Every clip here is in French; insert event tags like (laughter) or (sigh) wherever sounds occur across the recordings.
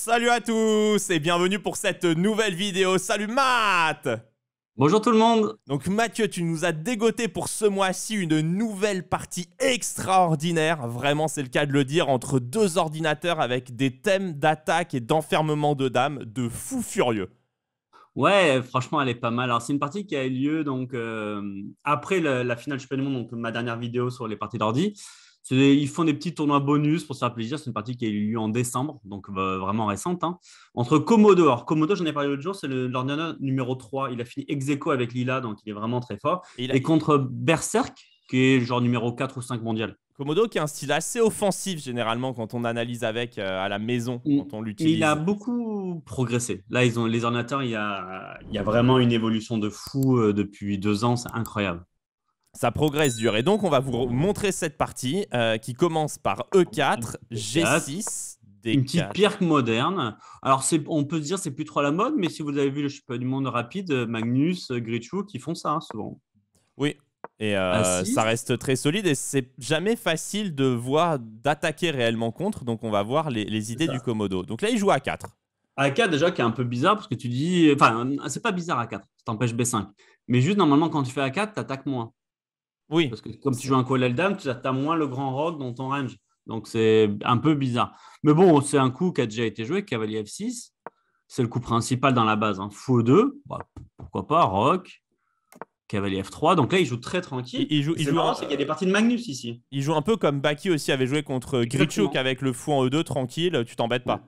Salut à tous et bienvenue pour cette nouvelle vidéo. Salut Matt Bonjour tout le monde Donc Mathieu, tu nous as dégoté pour ce mois-ci une nouvelle partie extraordinaire, vraiment c'est le cas de le dire, entre deux ordinateurs avec des thèmes d'attaque et d'enfermement de dames de fou furieux. Ouais, franchement, elle est pas mal. Alors, c'est une partie qui a eu lieu donc, euh, après la, finale Championnat du Monde, donc ma dernière vidéo sur les parties d'ordi. Ils font des petits tournois bonus pour se faire plaisir. C'est une partie qui a eu lieu en décembre, donc bah, vraiment récente. Hein. Entre Komodo, alors Komodo, j'en ai parlé l'autre jour, c'est l'ordinateur numéro 3. Il a fini ex avec Lila, donc il est vraiment très fort. Et, contre Berserk, qui est genre numéro 4 ou 5 mondial. Komodo qui a un style assez offensif généralement quand on analyse avec euh, à la maison, mm. quand on l'utilise. Il a beaucoup progressé. Là, ils ont, les ordinateurs, il y, a, il y a vraiment une évolution de fou euh, depuis deux ans, c'est incroyable ça progresse dur. Et donc, on va vous montrer cette partie euh, qui commence par E4, G6, D4. Une petite pierre moderne. Alors, on peut se dire c'est plus trop à la mode, mais si vous avez vu le championnat du monde rapide, Magnus, Gritchou qui font ça hein, souvent. Oui, et euh, ça reste très solide et c'est jamais facile de voir, d'attaquer réellement contre. Donc, on va voir les, idées du Komodo. Donc là, il joue à 4. À 4, déjà, qui est un peu bizarre parce que tu dis. Enfin, c'est pas bizarre à 4, ça t'empêche B5. Mais juste, normalement, quand tu fais A4, tu attaques moins. Oui. Parce que comme tu joues un Koalel Dame, tu as moins le grand rock dans ton range. Donc c'est un peu bizarre. Mais bon, c'est un coup qui a déjà été joué, cavalier F6. C'est le coup principal dans la base. Hein. Fou 2, bah, pourquoi pas, rock, cavalier F3. Donc là, il joue très tranquille. Il, joue, il joue marrant, qu'il y a des parties de Magnus ici. Il joue un peu comme Baki aussi avait joué contre Gritchuk avec le fou en E2, tranquille, tu t'embêtes pas.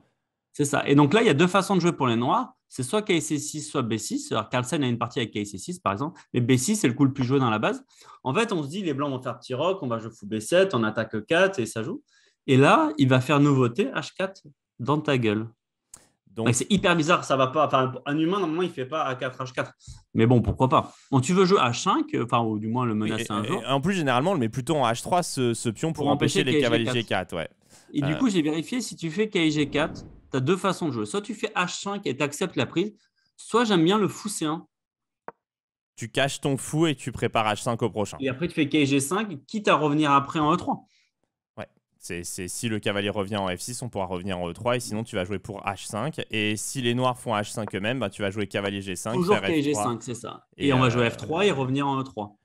C'est ça. Et donc là, il y a deux façons de jouer pour les noirs. C'est soit KC6, soit B6. Alors, Carlsen a une partie avec KC6, par exemple. Mais B6, c'est le coup le plus joué dans la base. En fait, on se dit, les blancs vont faire petit rock, on va jouer fou B7, on attaque 4 et ça joue. Et là, il va faire nouveauté H4 dans ta gueule. Donc, c'est hyper bizarre, ça va pas. Enfin, un humain, normalement, il fait pas A4, H4. Mais bon, pourquoi pas. Donc, tu veux jouer H5, enfin, ou du moins le menacer un jour. En plus, généralement, on le met plutôt en H3, ce, pion, pour, empêcher, les cavaliers G4. Ouais. Et du euh. coup, j'ai vérifié, si tu fais KG4, tu as deux façons de jouer. Soit tu fais H5 et tu acceptes la prise, soit j'aime bien le fou C1. Tu caches ton fou et tu prépares H5 au prochain. Et après, tu fais KG5, quitte à revenir après en E3. Ouais, c'est si le cavalier revient en F6, on pourra revenir en E3 et sinon tu vas jouer pour H5. Et si les noirs font H5 eux-mêmes, bah, tu vas jouer cavalier G5. Toujours KG5, c'est ça. Et, on va jouer euh, F3 et revenir en E3.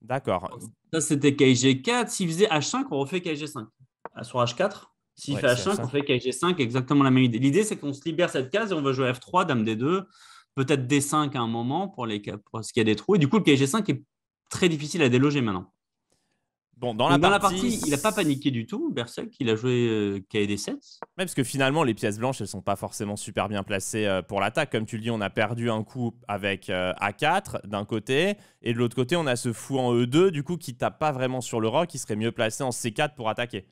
D'accord. Ça, c'était KG4. S'il faisait H5, on refait KG5. Sur H4 s'il fait H5, on fait KG5, exactement la même idée. L'idée, c'est qu'on se libère cette case et on va jouer F3, Dame D2, peut-être D5 à un moment pour, les, parce qu'il y a des trous. Et du coup, le KG5 est très difficile à déloger maintenant. Bon, dans, la, partie... il n'a pas paniqué du tout, Berserk, il a joué euh, KD7. Même parce que finalement, les pièces blanches, elles sont pas forcément super bien placées euh, pour l'attaque. Comme tu le dis, on a perdu un coup avec euh, A4 d'un côté, et de l'autre côté, on a ce fou en E2, du coup, qui tape pas vraiment sur le rock, qui serait mieux placé en C4 pour attaquer.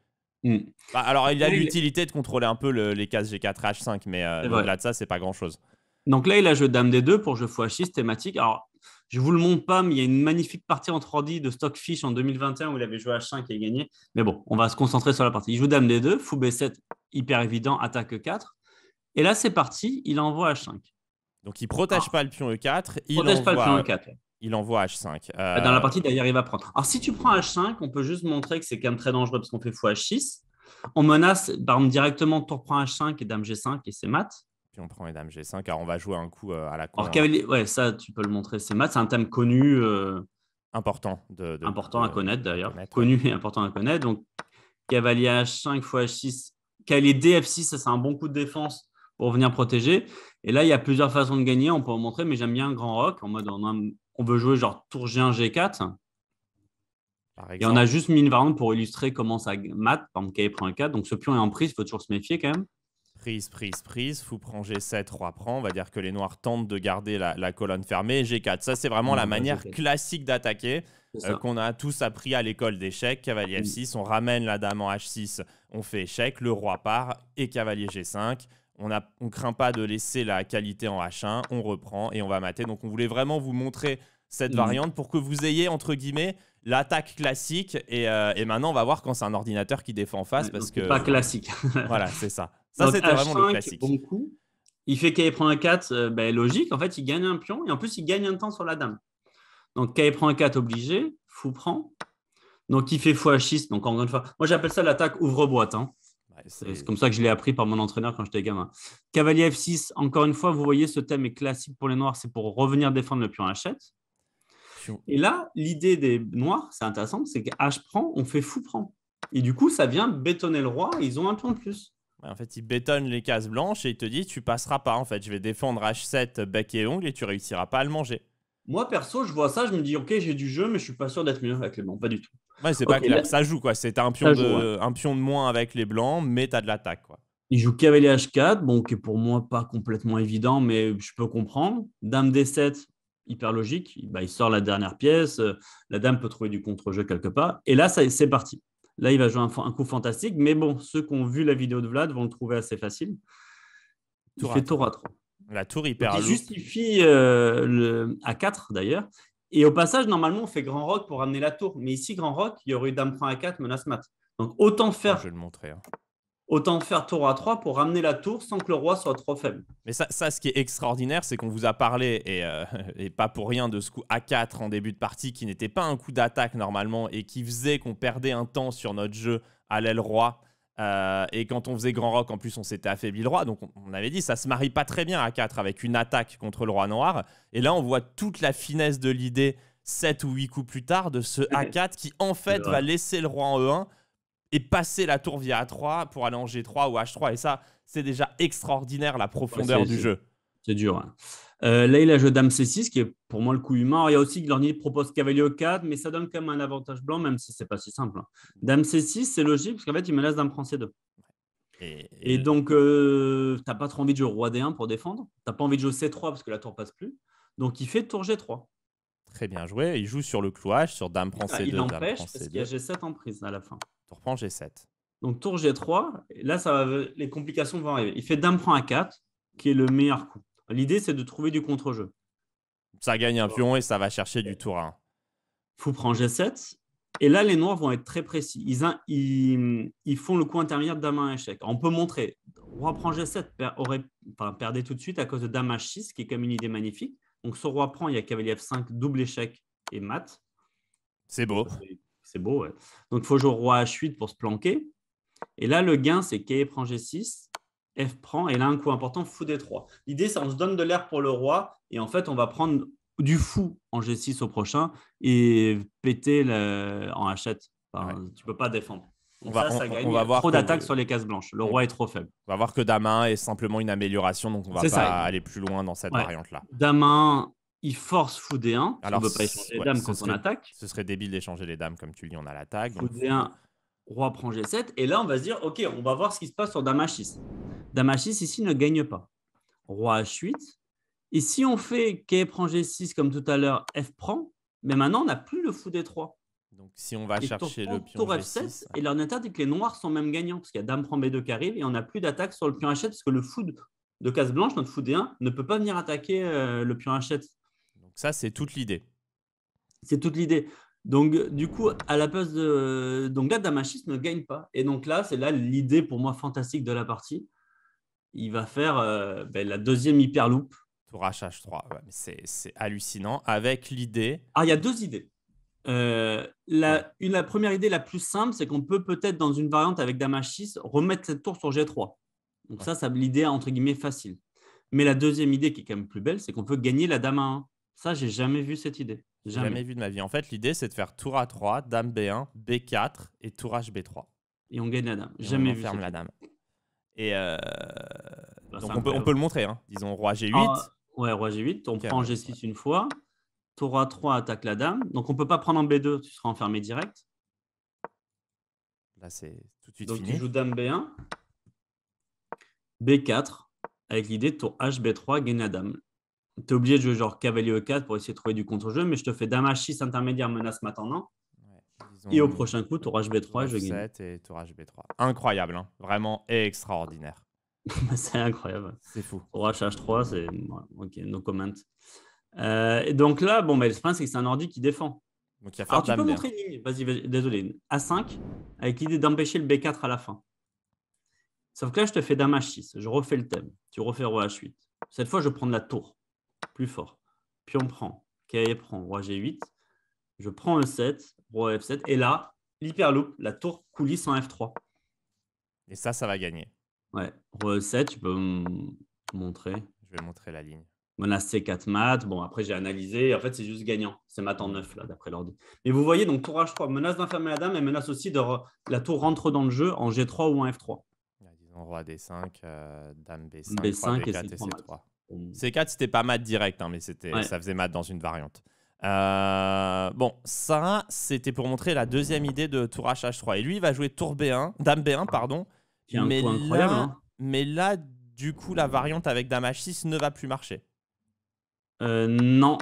Hmm. Bah, alors, il a l'utilité de contrôler un peu les cases G4 H5, mais euh, au-delà de ça, c'est pas grand-chose. Donc là, il a joué Dame D2 pour jeu x6 thématique. Alors, je vous le montre pas, mais il y a une magnifique partie entre ordi de Stockfish en 2021 où il avait joué H5 et gagné. Mais bon, on va se concentrer sur la partie. Il joue Dame D2, fou B7, hyper évident, attaque 4. Et là, c'est parti, il envoie H5. Donc, il protège ah. pas le pion E4. Il protège envoie... pas le pion E4 il envoie H5. Euh, dans la partie d'ailleurs, il va prendre. Alors, si tu prends H5, on peut juste montrer que c'est quand même très dangereux parce qu'on fait fou H6. On menace, par exemple, directement, tour prend H5 et Dame G5 et c'est mat. Puis on prend les Dame G5, alors on va jouer un coup euh, à la cour. Alors, ouais, ça, tu peux le montrer, c'est mat. C'est un thème connu. Euh, important. De, important à connaître d'ailleurs. Connu et important à connaître. Donc, cavalier H5 x H6. Cavalier DF6, ça c'est un bon coup de défense pour venir protéger. Et là, il y a plusieurs façons de gagner. On peut en montrer, mais j'aime bien un grand rock en mode on veut jouer genre tour G1, G4. Et on a juste mis une variante pour illustrer comment ça mat, par exemple, prend un 4. Donc ce pion est en prise, il faut toujours se méfier quand même. Prise, prise, prise. Fou prend G7, roi prend. On va dire que les noirs tentent de garder la, colonne fermée. G4. Ça, c'est vraiment la manière classique d'attaquer euh, qu'on a tous appris à l'école d'échecs. Cavalier F6, on ramène la dame en H6, on fait échec, le roi part et cavalier G5. On ne on craint pas de laisser la qualité en H1, on reprend et on va mater. Donc on voulait vraiment vous montrer cette mmh. variante pour que vous ayez, entre guillemets, l'attaque classique. Euh, et, maintenant, on va voir quand c'est un ordinateur qui défend en face. parce que Pas classique. (laughs) voilà, c'est ça. Ça, c'était vraiment le classique. Bon coup. Il fait qu'il prend un 4, euh, ben, logique. En fait, il gagne un pion et en plus, il gagne un temps sur la dame. Donc, KE prend un 4 obligé, fou prend. Donc, il fait x6. Donc, encore une fois, moi, j'appelle ça l'attaque ouvre-boîte. Hein. C'est comme ça que je l'ai appris par mon entraîneur quand j'étais gamin. Cavalier F6, encore une fois, vous voyez, ce thème est classique pour les noirs, c'est pour revenir défendre le pion H7. Et là, l'idée des noirs, c'est intéressant, c'est que H prend, on fait fou prend. Et du coup, ça vient bétonner le roi, ils ont un pion de plus. En fait, il bétonne les cases blanches et il te dit tu passeras pas. En fait, je vais défendre H7 bec et ongle et tu réussiras pas à le manger. Moi, perso, je vois ça, je me dis ok, j'ai du jeu, mais je suis pas sûr d'être mieux avec les blancs, pas du tout. Ouais, c'est pas clair. Ça joue quoi. C'est un pion de un pion de moins avec les blancs, mais tu as de l'attaque quoi. Il joue cavalier H4, bon, qui est pour moi pas complètement évident, mais je peux comprendre. Dame D7, hyper logique. Bah, il sort la dernière pièce, euh, la dame peut trouver du contre-jeu quelque part. Et là, c'est parti. Là, il va jouer un, coup fantastique, mais bon, ceux qui ont vu la vidéo de Vlad vont le trouver assez facile. Il fait tour à 3. La tour hyper Il justifie euh, le A4 d'ailleurs. Et au passage, normalement, on fait grand rock pour ramener la tour. Mais ici, grand rock, il y aurait eu dame prend A4, menace mat. Donc autant faire. je vais le montrer. Hein autant faire tour à 3 pour ramener la tour sans que le roi soit trop faible. Mais ça, ça ce qui est extraordinaire, c'est qu'on vous a parlé, et, euh, (laughs) et, pas pour rien, de ce coup A4 en début de partie, qui n'était pas un coup d'attaque normalement, et qui faisait qu'on perdait un temps sur notre jeu à l'aile roi. Euh, et quand on faisait grand rock, en plus, on s'était affaibli le roi. Donc on avait dit, ça se marie pas très bien A4 avec une attaque contre le roi noir. Et là, on voit toute la finesse de l'idée 7 ou 8 coups plus tard de ce A4 qui en fait va laisser le roi en E1 et passer la tour via A3 pour aller en G3 ou H3. Et ça, c'est déjà extraordinaire la profondeur du jeu. C'est dur. Hein. Euh, là, il a joué Dame C6, qui est pour moi le coup humain. il y a aussi Glorny propose Cavalier E4, mais ça donne quand même un avantage blanc, même si c'est pas si simple. Hein. Dame C6, c'est logique, parce qu'en fait, il me laisse Dame prend C2. Et, donc, euh, tu n'as pas trop envie de jouer Roi D1 pour défendre. Tu n'as pas envie de jouer C3 parce que la tour passe plus. Donc, il fait tour G3. Très bien joué. Il joue sur le clouage, sur Dame prend C2. il empêche parce qu'il y a G7 en prise à la fin. Tour prend G7. Donc tour G3, là, ça va, les complications vont arriver. Il fait Dame prend A4, qui est le meilleur coup. L'idée, c'est de trouver du contre-jeu. Ça gagne un pion et ça va chercher du tour 1. Fou prend G7. Et là, les noirs vont être très précis. Ils, ils, font le coup intermédiaire Dame à échec. On peut montrer, roi prend G7 aurait, enfin, perdait tout de suite à cause de Dame H6, qui est comme une idée magnifique. Donc, ce roi prend, il y a cavalier F5, double échec et mat. C'est beau. C'est beau, ouais. Donc, il faut jouer roi H8 pour se planquer. Et là, le gain, c'est K prend G6, F prend, et là, un coup important, fou D3. L'idée, c'est qu'on se donne de l'air pour le roi, et en fait, on va prendre du fou en G6 au prochain et péter en H7. Tu ne peux pas défendre. on va, ça, gagne. On va voir trop d'attaques sur les cases blanches. Le roi est trop faible. On va voir que Dame 1 est simplement une amélioration, donc on va pas aller plus loin dans cette variante-là. Dame 1, il force fou D1. Alors, on ne peut pas échanger les dames quand on attaque. Ce serait débile d'échanger les dames, comme tu le dis, on a l'attaque. Fou D1, roi prend G7. Et là, on va se dire, OK, on va voir ce qui se passe sur Dame H6. Dame H6 ici ne gagne pas. Roi H8. Et si on fait K prend G6 comme tout à l'heure, F prend, mais maintenant, on n'a plus le fou D3. Donc, si on va chercher le pion tour F7, et l'ordinateur dit que les noirs sont même gagnants, parce qu'il y a Dame prend B2 qui arrive, et on n'a plus d'attaque sur le pion H7, parce que le fou de, case blanche, notre fou D1, ne peut pas venir attaquer euh, le pion H7. Donc, ça, c'est toute l'idée. C'est toute l'idée. Donc, du coup, à la place de. Donc là, Damachis ne gagne pas. Et donc là, c'est là l'idée pour moi fantastique de la partie. Il va faire euh, ben, la deuxième hyperloop. Tour HH3. c'est hallucinant. Avec l'idée. Ah, il y a deux idées. Euh, la, une, la première idée la plus simple, c'est qu'on peut peut-être, dans une variante avec Damachis, remettre cette tour sur G3. Donc, ça, ça l'idée entre guillemets facile. Mais la deuxième idée qui est quand même plus belle, c'est qu'on peut gagner la Dame à 1. Ça, j'ai jamais vu cette idée. Jamais. jamais vu de ma vie. En fait, l'idée, c'est de faire tour A3, dame B1, B4 et tour HB3. Et on gagne la dame. jamais on vu. ferme la dame. Et euh, bah, donc, on peut, on peut, le montrer. Hein. Disons roi G8. Ah, ouais, roi G8. On prend G6 une fois. Tour A3 attaque la dame. Donc, on peut pas prendre en B2. Tu seras enfermé direct. Là, c'est tout de suite donc, fini. tu joues dame B1. B4. Avec l'idée tour HB3, gagne la dame tu es obligé de jouer genre cavalier E4 pour essayer de trouver du contre-jeu, mais je te fais dame H6 intermédiaire, menace m'attendant. et au prochain coup, tour HB3, je gagne. et tour HB3. Incroyable, hein. vraiment extraordinaire. (laughs) c'est incroyable. C'est fou. Tour H3, c'est. Ok, no comment. Euh, et donc là, bon, mais le c'est que c'est un ordi qui défend. Donc, il Alors, tu peux montrer une ligne. Vas-y, désolé. A5, avec l'idée d'empêcher le B4 à la fin. Sauf que là, je te fais dame H6. Je refais le thème. Tu refais roi H8. Cette fois, je prends de la tour plus fort. Puis on prend, K prend roi G8, je prends E7, roi F7, et là, l'hyperloop, la tour coulisse en F3. Et ça, ça va gagner. Ouais. Roi E7, tu peux montrer. Je vais montrer la ligne. Menace C4 mat. Bon, après, j'ai analysé. En fait, c'est juste gagnant. C'est mat en 9, là, d'après l'ordi. Mais vous voyez, donc tour H3, menace d'enfermer la dame et menace aussi de. La tour rentre dans le jeu en G3 ou en F3. disons roi D5, euh, dame B5, B5 B4 et C3. C4, c'était pas mat direct, hein, mais c'était, ça faisait mat dans une variante. Euh, bon, ça, c'était pour montrer la deuxième idée de tour H3. Et lui, il va jouer tour B1, dame B1, pardon. mais, là, hein. mais là, du coup, la variante avec dame H6 ne va plus marcher. Euh, non.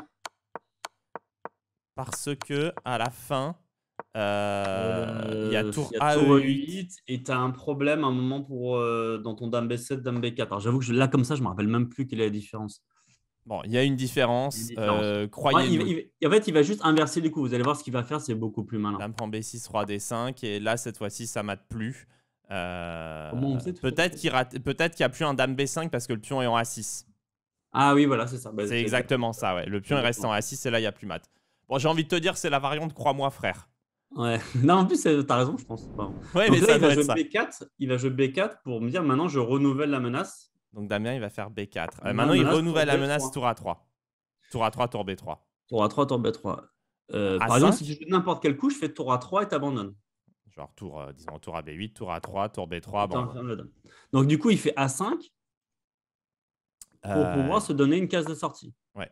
Parce que à la fin, euh, il y a tour AE8 et tu as un problème à un moment pour, dans ton dame B7, dame B4. Alors j'avoue que là, comme ça, je me rappelle même plus quelle est la différence. Bon, il y a une différence. Euh, croyez En fait, il va juste inverser les coups. Vous allez voir ce qu'il va faire, c'est beaucoup plus malin. Dame prend B6, roi D5. Et là, cette fois-ci, ça mate plus. Euh, peut-être qu'il peut n'y a plus un dame B5 parce que le pion est en A6. Ah oui, voilà, c'est ça. Bah, c'est exactement ça, ouais. Le pion est resté en A6 et là, il n'y a plus mat. Bon, j'ai envie de te dire, c'est la variante crois-moi, frère. Ouais, (laughs) non, en plus, t'as raison, je pense. Ouais, mais ça il, va jouer B4, il va jouer B4 pour me dire maintenant, je renouvelle la menace. Donc Damien, il va faire B4. Euh, maintenant, il renouvelle la menace tour A3. Tour A3, tour B3. Tour A3, tour B3. Euh, par exemple, si tu fais n'importe quelle couche, fais tour A3 et t'abandonnes. Genre tour, euh, disons, tour A B8, tour A3, tour B3. Bon. Donc du coup, il fait A5 pour pouvoir se donner une case de sortie. Ouais.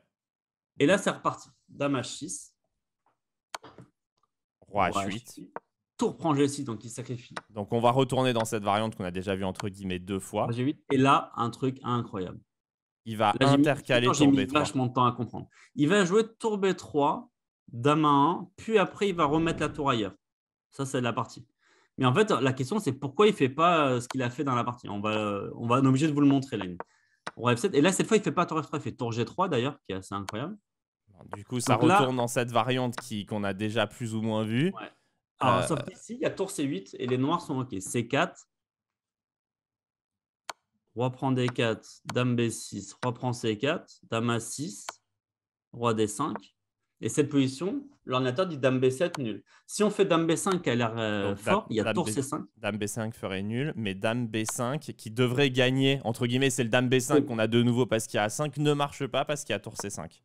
Et là, c'est reparti. Dame H6. Roi H8 tour prend G6, donc il sacrifie. Donc on va retourner dans cette variante qu'on a déjà vue entre guillemets deux fois. G8. Et là, un truc incroyable. Il va intercaler tour B3. J'ai vachement de temps à comprendre. Il va jouer tour B3, dame à 1, puis après il va remettre la tour ailleurs. Ça, c'est la partie. Mais en fait, la question, c'est pourquoi il ne fait pas euh, ce qu'il a fait dans la partie. On va, on va, obligé de vous le montrer là. F7. Et là, cette fois, il ne fait pas tour F3, il fait tour G3 d'ailleurs, qui est assez incroyable. Du coup, ça retourne dans cette variante qu'on a déjà plus ou moins vue. Ouais. Alors, euh, sauf qu'ici, il y a tour C8 et les noirs sont OK. C4. Roi prend D4, Dame B6, Roi prend C4, Dame A6, Roi D5. Et cette position, l'ordinateur dit Dame B7 nul. Si on fait Dame B5 qui a l'air euh, fort, il y a tour C5. Dame B5 ferait nul, mais Dame B5 qui devrait gagner, entre guillemets, c'est le Dame B5 qu'on a de nouveau parce qu'il y a A5, ne marche pas parce qu'il y a tour C5.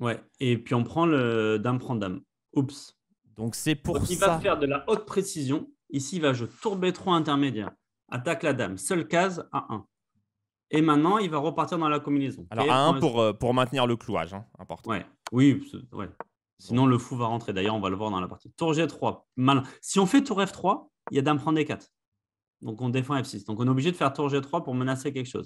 Ouais, et puis on prend le Dame prend Dame. Oups. Donc c'est pour ça. Il va faire de la haute précision. Ici, il va jouer tour B3 intermédiaire. Attaque la dame. Seule case à 1. Et maintenant, il va repartir dans la combinaison. Alors à 1 pour, euh, pour maintenir le clouage. Hein, important. Ouais. Oui, ouais. Sinon, le fou va rentrer. D'ailleurs, on va le voir dans la partie. Tour G3. Malin. Si on fait tour F3, il y a dame prendre D4. Donc on défend F6. Donc on est obligé de faire tour G3 pour menacer quelque chose.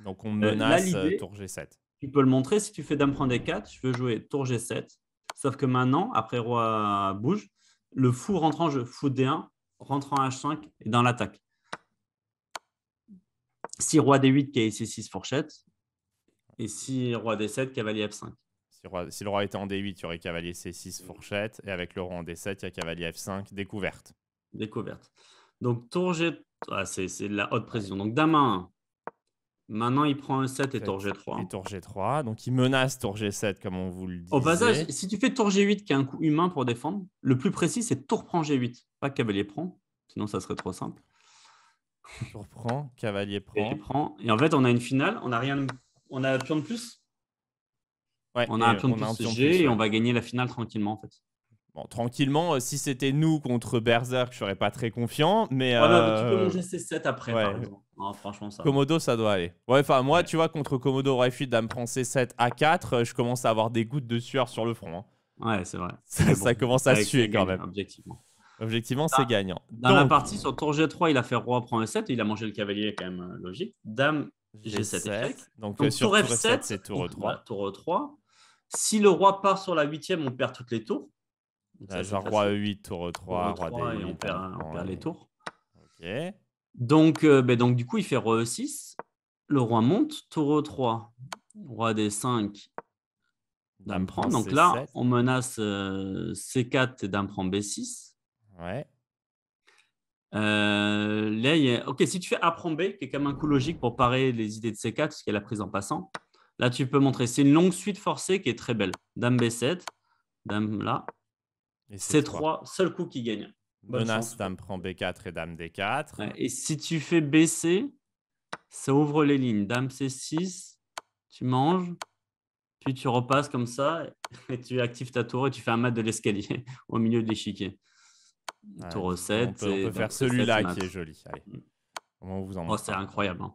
Donc on euh, menace euh, tour G7. Tu peux le montrer si tu fais dame prend D4. Je veux jouer tour G7. Sauf que maintenant, après roi bouge, le fou rentre en jeu. Fou D1 rentre en H5 et dans l'attaque. Si roi D8, qui C6 fourchette. Et si roi D7, cavalier F5. Si, le roi était en D8, il y aurait cavalier C6 fourchette. Et avec le roi en D7, il y a cavalier F5 découverte. Découverte. Donc tour G. Ah, c'est de la haute précision. Donc dame 1, Maintenant, il prend un 7 et tour G3. Et tour G3. Donc, il menace tour G7, comme on vous le dit. Au passage, si tu fais tour G8, qui est un coup humain pour défendre, le plus précis, c'est tour prend G8. Pas cavalier prend. Sinon, ça serait trop simple. Tour prend, cavalier prend. prend. Et en fait, on a une finale. On a rien. On a un pion de plus. Ouais, on a un pion de plus, G et on va gagner la finale tranquillement, en fait. Bon, tranquillement, euh, si c'était nous contre Berserk, je serais pas très confiant. Mais, tu peux euh, manger C7 après, par exemple. Franchement, ça. Komodo, ça doit aller. Ouais, enfin, moi, tu vois, contre Komodo 8 Dame prend C7 à 4, euh, je commence à avoir des gouttes de sueur sur le front. Hein. Ouais, c'est vrai. (laughs) Ça, commence à suer quand même. Objectivement. Objectivement, c'est gagnant. Dans la partie, sur tour G3, il a fait Roi prend E7 et il a mangé le cavalier, quand même logique. Dame G7, Donc, sur tour F7, c'est tour E3. tour E3. Si le roi part sur la huitième, on perd toutes les tours genre roi E8, tour 3 roi D8. Et on perd, les tours. Ok. Donc, euh, ben donc, du coup, il fait roi E6. Le roi monte, tour 3 roi D5, dame prend. Donc là, on menace euh, C4 et dame prend B6. Ouais. Euh, là, il y a... Ok, si tu fais A prend B, qui est quand même un coup logique pour parer les idées de C4, parce qu'il y a la prise en passant. Là, tu peux montrer. C'est une longue suite forcée qui est très belle. Dame B7, dame là, c'est 3, seul coup qui gagne. Menace, dame prend B4 et dame D4. et si tu fais BC, ça ouvre les lignes. Dame C6, tu manges, puis tu repasses comme ça, et tu actives ta tour et tu fais un mat de l'escalier (laughs) au milieu de l'échiquier. tour 7. On peut, faire celui-là qui est joli. Allez. Mm. On vous en oh, C'est incroyable. Hein.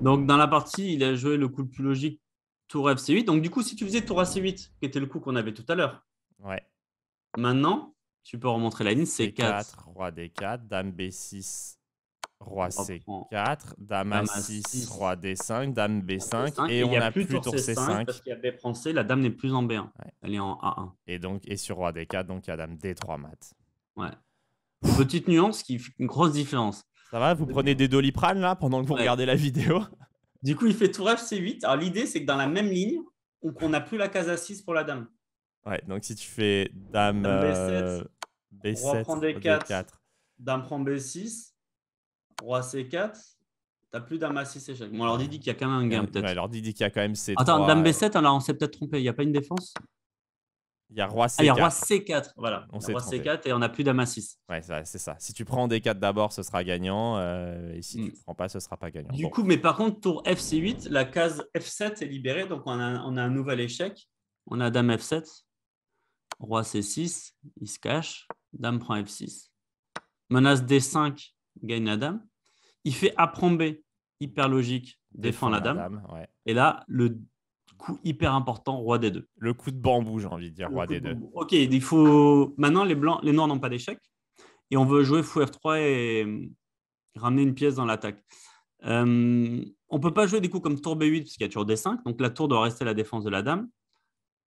Donc, dans la partie, il a joué le coup le plus logique, tour FC8. Donc, du coup, si tu faisais tour AC8, qui était le coup qu'on avait tout à l'heure, ouais. maintenant, tu peux remontrer la ligne, c'est 4. Roi D4, Dame B6, Roi C4, Dame A6, Roi D5, Dame B5, et, on n'a plus tour C5. Parce qu'il y a B prend C, la Dame n'est plus en B1. Elle est en A1. Et, donc, et sur Roi D4, donc il y a Dame D3 mat. Ouais. Petite nuance qui fait une grosse différence. Ça va Vous prenez des doliprane là pendant que vous regardez la vidéo? Du coup, il fait tour F-C8. Alors l'idée, c'est que dans la même ligne, on n'a plus la case A6 pour la dame. Ouais, donc si tu fais dame, B7, B7 roi prend D4, dame prend B6, roi C4, t'as plus dame A6 échec. Bon, alors Didi qu'il y a quand même un gain peut-être. Ouais, alors Didi qu'il y a quand même C3. Attends, dame B7, alors on s'est peut-être trompé. Il n'y a pas une défense? Il y a roi C4. Ah, il y a roi C4. Voilà. On roi C4 et on n'a plus dame A6. Ouais, c'est ça. Si tu prends D4 d'abord, ce sera gagnant. Euh, et si tu ne hmm. prends pas, ce sera pas gagnant. Du coup, mais par contre, tour FC8, la case F7 est libérée. Donc, on a, on a un nouvel échec. On a dame F7. Roi C6. Il se cache. Dame prend F6. Menace D5. Gagne la dame. Il fait A prend B. Hyper logique. Défend, la dame. Et là, le coup hyper important, roi des deux. Le coup de bambou, j'ai envie de dire, roi des deux. Ok, il faut. Maintenant, les, blancs, les noirs n'ont pas d'échec. Et on veut jouer fou F3 et ramener une pièce dans l'attaque. Euh, on ne peut pas jouer des coups comme tour B8 parce qu'il y a toujours D5. Donc la tour doit rester la défense de la dame.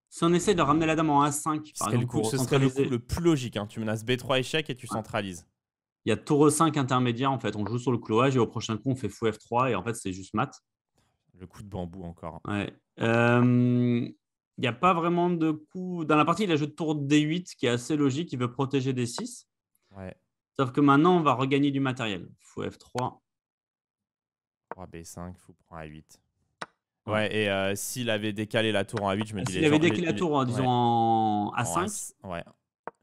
Si on essaie de ramener la dame en A5, par exemple, ce serait le coup le plus logique. Hein. Tu menaces B3 échec et tu centralises. Il y a tour E5 intermédiaire. En fait, on joue sur le cloage et au prochain coup, on fait fou F3 et en fait, c'est juste mat. Le coup de bambou encore. Ouais. Il n'y a pas vraiment de coup. Dans la partie, il a joué tour D8 qui est assez logique. Il veut protéger D6. Ouais. Sauf que maintenant, on va regagner du matériel. Fou F3. 3 B5, fou prend A8. Ouais, et euh, s'il avait décalé la tour en A8, je me dis. S'il avait décalé la tour, disons, en A5. ouais.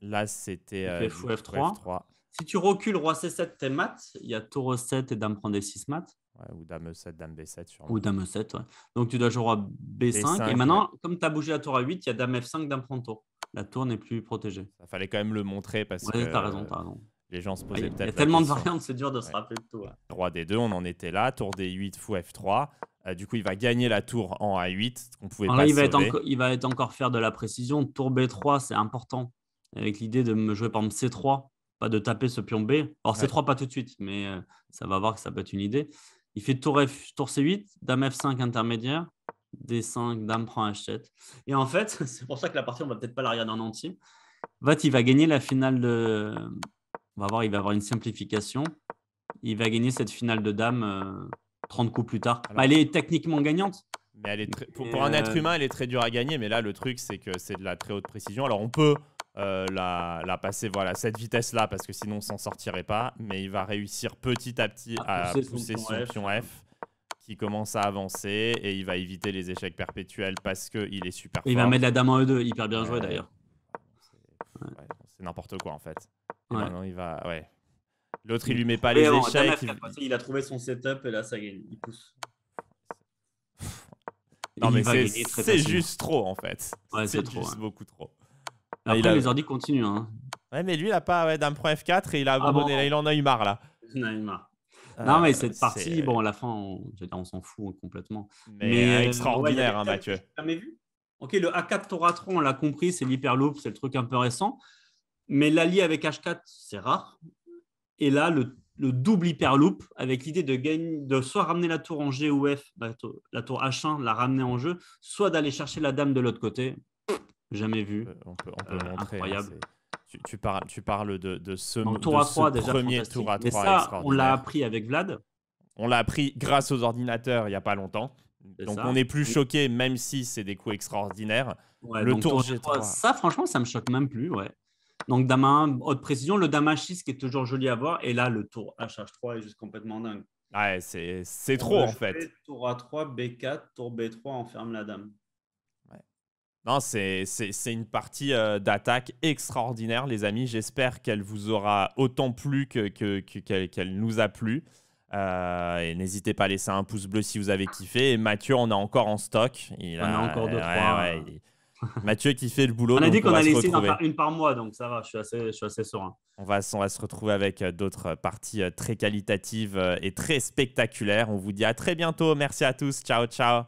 Là, c'était. Euh, fou F3. F3. Si tu recules roi C7, t'es mat. Il y a tour E7 et dame prend D6 mat ou dame E7, dame B7. Ou dame E7, ouais. Donc tu dois jouer à B5. et maintenant, comme tu as bougé la tour à 8, il y a dame F5, dame prend tour. La tour n'est plus protégée. Ça fallait quand même le montrer parce que. tu as raison, as raison. Les gens se posaient peut-être. Il y a tellement de variantes, c'est dur de se rappeler de tout. Roi D2, on en était là. Tour D8, fou F3. Euh, du coup, il va gagner la tour en A8. On pouvait pas il, va être il va être encore faire de la précision. Tour B3, c'est important. Avec l'idée de me jouer par exemple C3, pas de taper ce pion B. Alors C3, pas tout de suite, mais euh, ça va voir que ça peut être une idée. Il fait tour, F, tour C8, dame F5 intermédiaire, D5, dame prend H7. Et en fait, (laughs) c'est pour ça que la partie, on va peut-être pas la regarder en entier. En fait, il va gagner la finale de. On va voir, il va avoir une simplification. Il va gagner cette finale de dame 30 euh, coups plus tard. Bah, elle est techniquement gagnante. Mais elle est pour, un être euh, humain, elle est très dure à gagner. Mais là, le truc, c'est que c'est de la très haute précision. Alors, on peut euh, la, passer voilà cette vitesse là parce que sinon on s'en sortirait pas mais il va réussir petit à petit à, pousser, son, pion F qui commence à avancer et il va éviter les échecs perpétuels parce qu'il est super il va mettre la dame en E2 hyper bien joué d'ailleurs c'est n'importe quoi en fait il va ouais l'autre il lui met pas les échecs il... a trouvé son setup et là ça gagne il pousse non mais c'est juste trop en fait c'est juste beaucoup trop après, les ordi continuent. Hein. Ouais, mais lui, il a pas ouais, d'un F4 et il a ah abandonné. là, il en a eu marre, là. Il en a eu marre. Euh, non, mais cette partie, bon, à la fin, on, on s'en fout complètement. Mais, euh, extraordinaire, hein, Mathieu. jamais vu. Ok, le A4 Toratron, on l'a compris, c'est l'hyperloop, c'est le truc un peu récent. Mais l'allié avec H4, c'est rare. Et là, le, le double hyperloop, avec l'idée de, gagner, de soit ramener la tour en G ou F, la tour, la tour H1, la ramener en jeu, soit d'aller chercher la dame de l'autre côté. Jamais vu. On peut, on peut, euh, montrer. Hein, incroyable. tu, tu, parles, tu parles de, de ce, tour à 3, déjà premier tour à 3 ça, On l'a appris avec Vlad. On l'a appris grâce aux ordinateurs il n'y a pas longtemps. Donc on n'est plus choqué, même si c'est des coups extraordinaires. le tour G3. Ça, franchement, ça me choque même plus. Ouais. Donc dame 1, haute précision. Le dame H6 qui est toujours joli à voir. Et là, le tour HH3 est juste complètement dingue. Ouais, c'est trop en fait. Tour A3, B4, tour B3, on ferme la dame. Non, c'est une partie euh, d'attaque extraordinaire, les amis. J'espère qu'elle vous aura autant plu qu'elle que, que, nous a plu. Euh, et n'hésitez pas à laisser un pouce bleu si vous avez kiffé. Et Mathieu, on a encore en stock. Il on a, encore deux, trois. (laughs) Mathieu qui fait le boulot. On a dit qu'on allait essayer d'en faire une par mois, donc ça va, je suis assez, je suis assez serein. On va, on va se retrouver avec euh, d'autres parties très qualitatives et très spectaculaires. On vous dit à très bientôt. Merci à tous. Ciao, ciao.